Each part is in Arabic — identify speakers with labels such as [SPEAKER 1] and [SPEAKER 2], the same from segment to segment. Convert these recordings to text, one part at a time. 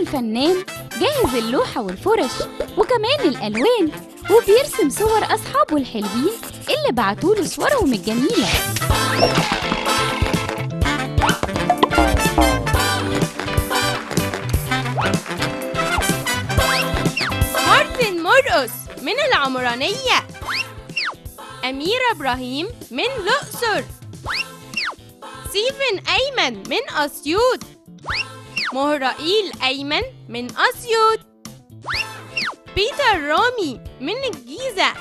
[SPEAKER 1] الفنان جاهز اللوحة والفرش وكمان الألوان وبيرسم صور أصحابه الحلوين اللي بعتوله صورهم الجميلة.
[SPEAKER 2] مارتن مرقص من العمرانية. أميرة إبراهيم من الأقصر. ستيفن أيمن من أسيوط. مهرائيل أيمن من أسيوط. بيتر رامي من الجيزة.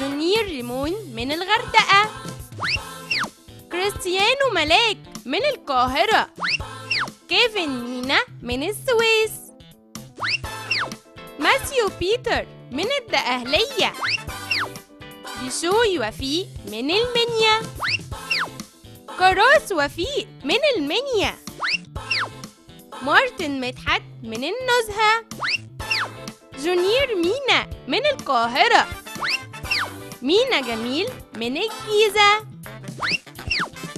[SPEAKER 2] جونير ريمون من الغردقة. كريستيانو ملاك من القاهرة. كيفن مينا من السويس. ماثيو بيتر من الدقهلية. بيشوي وفيق من المنيا. كراس وفيق من المنيا. مارتن مدحت من النزهة. جونير مينا من القاهرة. مينا جميل من الجيزة.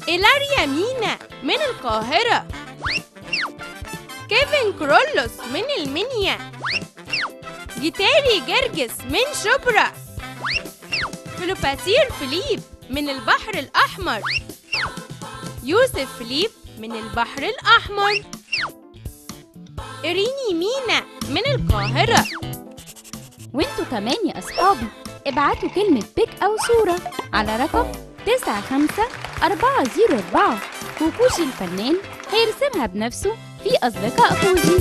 [SPEAKER 2] إلاريا مينا من القاهرة. كيفن كرولوس من المنيا. جيتاري جرجس من شبرا. كليوباتير فيليب من البحر الأحمر. يوسف فيليب من البحر الأحمر. إريني مينا من القاهرة.
[SPEAKER 1] وانتوا كمان يا أصحابي ابعتوا كلمة pic أو صورة على رقم 95404 وكوجي الفنان هيرسمها بنفسه في أصدقاء كوجي